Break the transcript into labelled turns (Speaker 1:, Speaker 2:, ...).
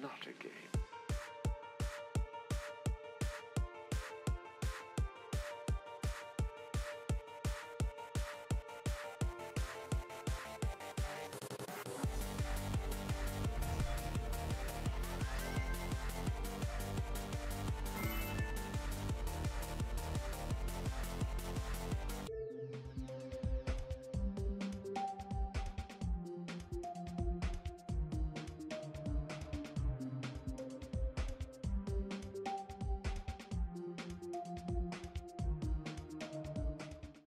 Speaker 1: not again.